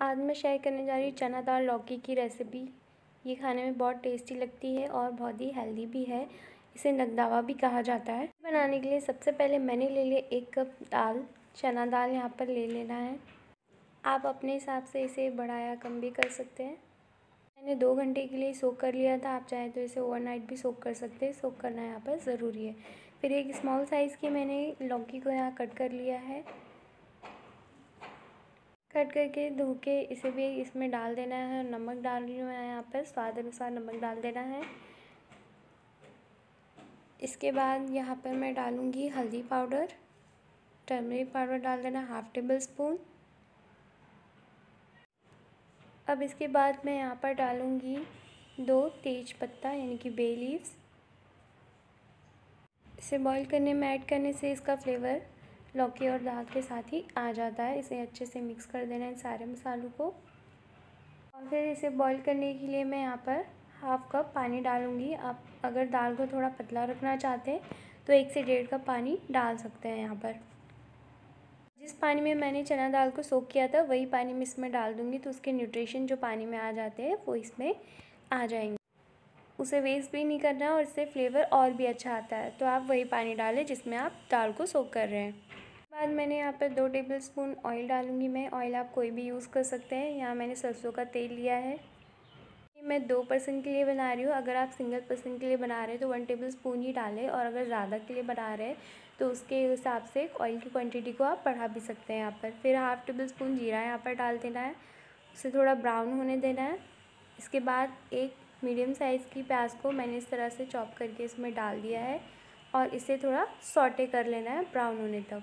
आज मैं शेयर करने जा रही हूँ चना दाल लौकी की रेसिपी ये खाने में बहुत टेस्टी लगती है और बहुत ही हेल्दी भी है। इसे नगदावा भी कहा जाता है। बनाने के लिए सबसे पहले मैंने ले लिया एक कप दाल। चना दाल यहाँ पर ले लेना है। आप अपने हिसाब से इसे बढ़ा या कम भी कर सकते हैं। मैंने दो घंटे के लिए सोख कर लिया था। आप चाहें तो इसे ओवरनाइट भी सोख कर सकते हैं। सोख करना यहाँ पर ज़रूरी है। फिर एक स्मॉल साइज़ की मैंने लौकी को यहाँ कट कर लिया है। कट करके धो के इसे भी इसमें डाल देना है नमक डाल रही हूँ मैं यहाँ पर, स्वाद अनुसार नमक डाल देना है। इसके बाद यहाँ पर मैं डालूँगी हल्दी पाउडर, टर्मरिक पाउडर डाल देना हाफ़ टेबल स्पून। अब इसके बाद मैं यहाँ पर डालूँगी दो तेज पत्ता, यानी कि बे लीव्स इसे बॉईल करने में ऐड करने से इसका फ्लेवर लौकी और दाल के साथ ही आ जाता है। इसे अच्छे से मिक्स कर देना इन सारे मसालों को। और फिर इसे बॉईल करने के लिए मैं यहाँ पर हाफ़ कप पानी डालूँगी। आप अगर दाल को थोड़ा पतला रखना चाहते हैं तो एक से डेढ़ कप पानी डाल सकते हैं यहाँ पर। जिस पानी में मैंने चना दाल को सोख किया था, वही पानी मैं इसमें डाल दूँगी तो उसके न्यूट्रिशन जो पानी में आ जाते हैं, वो इसमें आ जाएँगे। उसे वेस्ट भी नहीं करना और इससे फ्लेवर और भी अच्छा आता है। तो आप वही पानी डालें जिसमें आप दाल को सोख कर रहे हैं। बाद मैंने यहाँ पर दो टेबल स्पून ऑयल डालूँगी मैं। ऑयल आप कोई भी यूज़ कर सकते हैं। यहाँ मैंने सरसों का तेल लिया है। मैं दो पर्सन के लिए बना रही हूँ। अगर आप सिंगल पर्सन के लिए बना रहे हैं तो वन टेबल स्पून ही डालें और अगर ज़्यादा के लिए बना रहे हैं तो उसके हिसाब से ऑयल की क्वांटिटी को आप बढ़ा भी सकते हैं यहाँ पर। फिर हाफ़ टेबल स्पून जीरा यहाँ पर डाल देना है। उसे थोड़ा ब्राउन होने देना है। इसके बाद एक मीडियम साइज़ की प्याज को मैंने इस तरह से चॉप करके इसमें डाल दिया है और इसे थोड़ा सॉटे कर लेना है ब्राउन होने तक।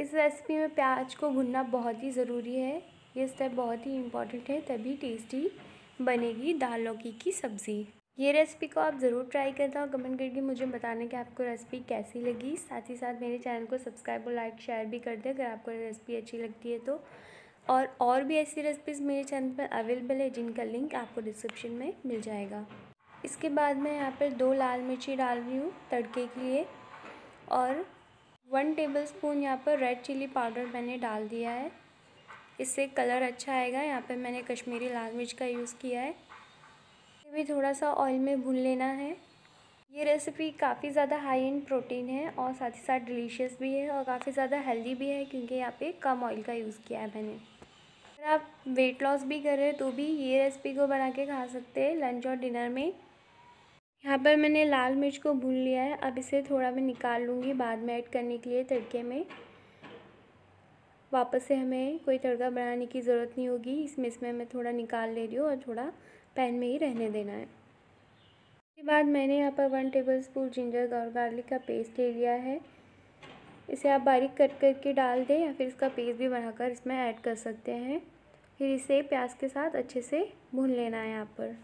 इस रेसिपी में प्याज को भुनना बहुत ही ज़रूरी है। ये स्टेप बहुत ही इंपॉर्टेंट है, तभी टेस्टी बनेगी दाल लौकी की सब्ज़ी। ये रेसिपी को आप ज़रूर ट्राई करना और कमेंट करके मुझे बताना कि आपको रेसिपी कैसी लगी। साथ ही साथ मेरे चैनल को सब्सक्राइब और लाइक शेयर भी कर दें, अगर आपको रेसिपी अच्छी लगती है तो। और और भी ऐसी रेसिपीज़ मेरे चैनल पर अवेलेबल है, जिनका लिंक आपको डिस्क्रिप्शन में मिल जाएगा। इसके बाद मैं यहाँ पर दो लाल मिर्ची डाल रही हूँ तड़के के लिए और वन टेबल स्पून यहाँ पर रेड चिली पाउडर मैंने डाल दिया है। इससे कलर अच्छा आएगा। यहाँ पर मैंने कश्मीरी लाल मिर्च का यूज़ किया है। ये भी थोड़ा सा ऑयल में भून लेना है। ये रेसिपी काफ़ी ज़्यादा हाई एंड प्रोटीन है और साथ ही साथ डिलीशियस भी है और काफ़ी ज़्यादा हेल्दी भी है क्योंकि यहाँ पे कम ऑयल का यूज़ किया है मैंने। अगर आप वेट लॉस भी कर तो भी ये रेसिपी को बना के खा सकते हैं लंच और डिनर में। यहाँ पर मैंने लाल मिर्च को भून लिया है। अब इसे थोड़ा मैं निकाल लूँगी बाद में ऐड करने के लिए तड़के में। वापस से हमें कोई तड़का बनाने की ज़रूरत नहीं होगी। इसमें इसमें मैं थोड़ा निकाल ले रही हूँ और थोड़ा पैन में ही रहने देना है। इसके बाद मैंने यहाँ पर वन टेबल स्पून जिंजर और गार्लिक का पेस्ट ले लिया है। इसे आप बारीक कट करके डाल दें या फिर इसका पेस्ट भी बनाकर इसमें ऐड कर सकते हैं। फिर इसे प्याज के साथ अच्छे से भून लेना है यहाँ पर।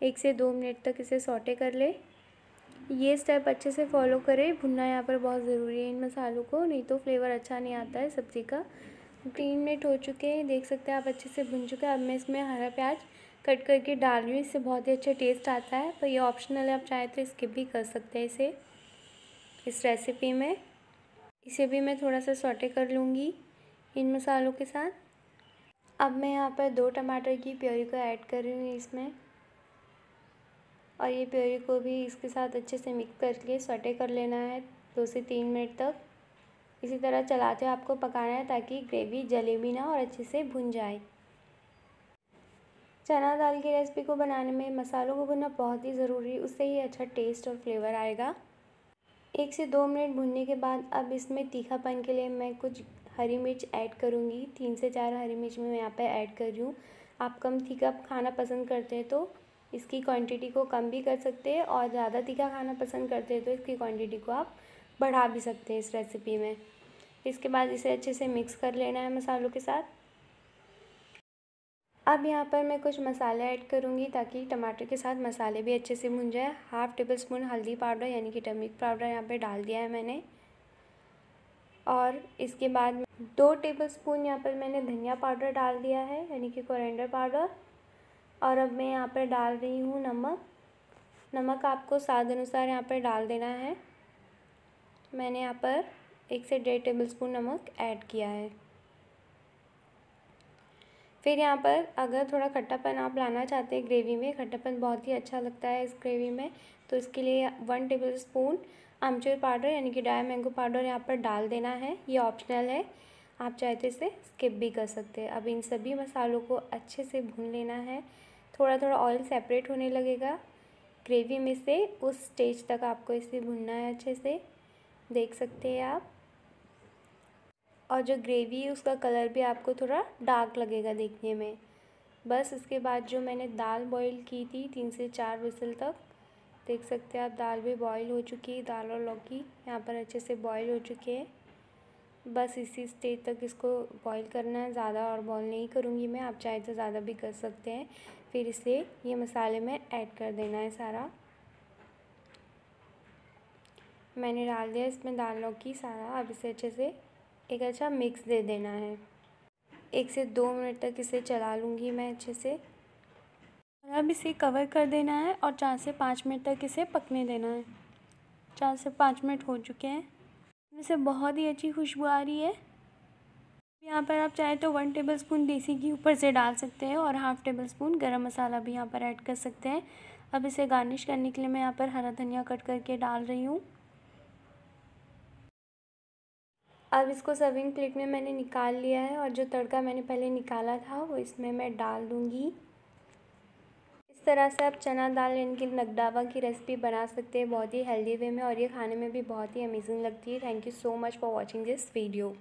एक से दो मिनट तक इसे सॉटे कर ले। ये स्टेप अच्छे से फॉलो करें। भुनना यहाँ पर बहुत ज़रूरी है इन मसालों को, नहीं तो फ्लेवर अच्छा नहीं आता है सब्ज़ी का। तीन मिनट हो चुके हैं, देख सकते हैं आप अच्छे से भुन चुके हैं। अब मैं इसमें हरा प्याज कट करके डाल रही हूँ, इससे बहुत ही अच्छा टेस्ट आता है। पर ये ऑप्शनल है, आप चाहे तो स्किप भी कर सकते हैं इसे। इस रेसिपी में। इसे भी मैं थोड़ा सा सॉटे कर लूँगी इन मसालों के साथ। अब मैं यहाँ पर दो टमाटर की प्योरी को ऐड कर रही हूँ इसमें। और ये प्योरी को भी इसके साथ अच्छे से मिक्स करके सटे कर लेना है दो से तीन मिनट तक। इसी तरह चलाते हुए आपको पकाना है ताकि ग्रेवी जले भी ना और अच्छे से भुन जाए। चना दाल की रेसिपी को बनाने में मसालों को भुनना बहुत ही ज़रूरी, उससे ही अच्छा टेस्ट और फ्लेवर आएगा। एक से दो मिनट भुनने के बाद अब इसमें तीखापन के लिए मैं कुछ हरी मिर्च ऐड करूँगी। तीन से चार हरी मिर्च मैं यहाँ पर ऐड कर रही हूँ। आप कम तीखा खाना पसंद करते हैं तो इसकी क्वांटिटी को कम भी कर सकते हैं और ज़्यादा तीखा खाना पसंद करते हैं तो इसकी क्वांटिटी को आप बढ़ा भी सकते हैं इस रेसिपी में। इसके बाद इसे अच्छे से मिक्स कर लेना है मसालों के साथ। अब यहाँ पर मैं कुछ मसाले ऐड करूँगी ताकि टमाटर के साथ मसाले भी अच्छे से भुन जाए। हाफ़ टेबल स्पून हल्दी पाउडर यानी कि टर्मिक पाउडर यहाँ पे डाल दिया है मैंने। और इसके बाद दो टेबल स्पून यहाँ पर मैंने धनिया पाउडर डाल दिया है यानी कि कोरेंडर पाउडर और अब मैं यहाँ पर डाल रही हूँ नमक। नमक आपको स्वाद अनुसार यहाँ पर डाल देना है। मैंने यहाँ पर एक से डेढ़ टेबल स्पून नमक ऐड किया है। फिर यहाँ पर अगर थोड़ा खट्टापन आप लाना चाहते हैं ग्रेवी में, खट्टापन बहुत ही अच्छा लगता है इस ग्रेवी में तो इसके लिए वन टेबल स्पून आमचूर पाउडर यानी कि ड्राई मैंगो पाउडर यहाँ पर डाल देना है। ये ऑप्शनल है। आप चाहे तो इसे स्किप भी कर सकते हैं। अब इन सभी मसालों को अच्छे से भून लेना है। थोड़ा थोड़ा ऑयल सेपरेट होने लगेगा। ग्रेवी में से उस स्टेज तक आपको इसे भुनना है अच्छे से। देख सकते हैं आप। और जो ग्रेवी है, उसका कलर भी आपको थोड़ा डार्क लगेगा देखने में। बस इसके बाद जो मैंने दाल बॉईल की थी, तीन से चार विसल तक, देख सकते हैं आप, दाल भी बॉईल हो चुकी है, दाल और लौकी यहाँ पर अच्छे से बॉईल हो चुके हैं। बस इसी स्टेज तक इसको बॉईल करना है, ज़्यादा और बॉईल नहीं करूँगी मैं, आप चाहे तो ज़्यादा भी कर सकते हैं। फिर इसे ये मसाले में ऐड कर देना है सारा। मैंने डाल दिया इसमें दाल लौकी सारा। अब इसे अच्छे से एक अच्छा मिक्स दे देना है। एक से दो मिनट तक इसे चला लूँगी मैं अच्छे से। और अब इसे कवर कर देना है और चार से पाँच मिनट तक इसे पकने देना है। चार से पाँच मिनट हो चुके हैं। इसे बहुत ही अच्छी खुशबू आ रही है। यहाँ पर आप चाहे तो वन टेबल स्पून देसी घी ऊपर से डाल सकते हैं और हाफ़ टेबल स्पून गर्म मसाला भी यहाँ पर ऐड कर सकते हैं। अब इसे गार्निश करने के लिए मैं यहाँ पर हरा धनिया कट करके डाल रही हूँ। अब इसको सर्विंग प्लेट में मैंने निकाल लिया है और जो तड़का मैंने पहले निकाला था, वो इसमें मैं डाल दूँगी। इस तरह से आप चना दाल यानी कि नगडावा की रेसिपी बना सकते हैं बहुत ही हेल्दी वे में और ये खाने में भी बहुत ही अमेजिंग लगती है। Thank you so much for watching this video